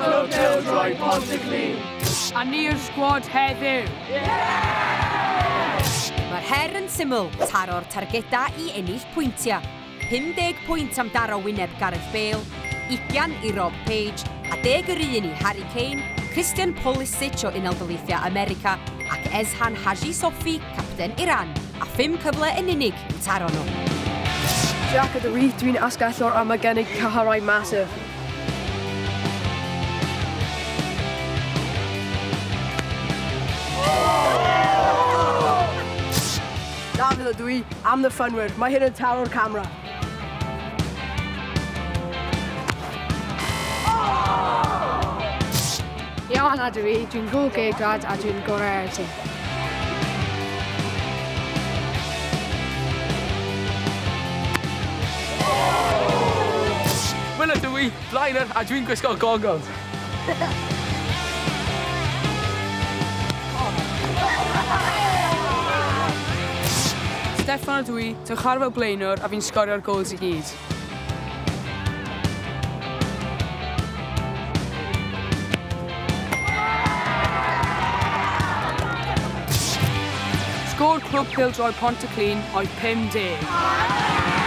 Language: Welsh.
Marshal Gildroy Pontyclu. A ni'r sgwad heddiw. Yeah! Mae'r her yn syml, taro'r targeda i ennill pwyntiau. 50 pwynt am daro wyneb Gareth Bale, 20 i Rob Page, a 10 yr un i Harry Kane, Christian Pulisic o Unoldoleithiau America ac Ezhan Haji Sofi, capten Iran, a 5 cyfle yn unig i taro nhw. Jack at the Reef, dwi'n asgallor am y gennych cyharau masif. Dafydd ydw i am the funwyr. Mae hyn yn taro'r camera. Iawn ydw i, dwi'n go gegrad a dwi'n gorau ti. Wel ydw i, Blainer, a dwi'n gwisgo goggles. Steffan ydw i, ti'n char fel blaenwr a fi'n sgorio'r gols i gyd. Sgôr clwb Pildroi Pontyclun oedd 5-10.